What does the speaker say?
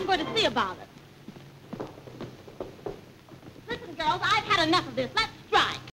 I'm going to see about it. Listen, girls, I've had enough of this. Let's strike.